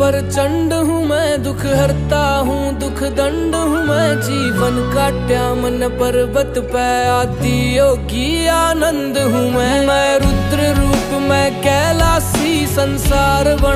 पर चंड हूँ मैं, दुख हरता हूँ, दुख दंड हूँ मैं। जीवन काट्या मन पर्वत पे आदि योगी आनंद हूँ मैं। मैं रुद्र रूप, मैं कैलासी संसार बन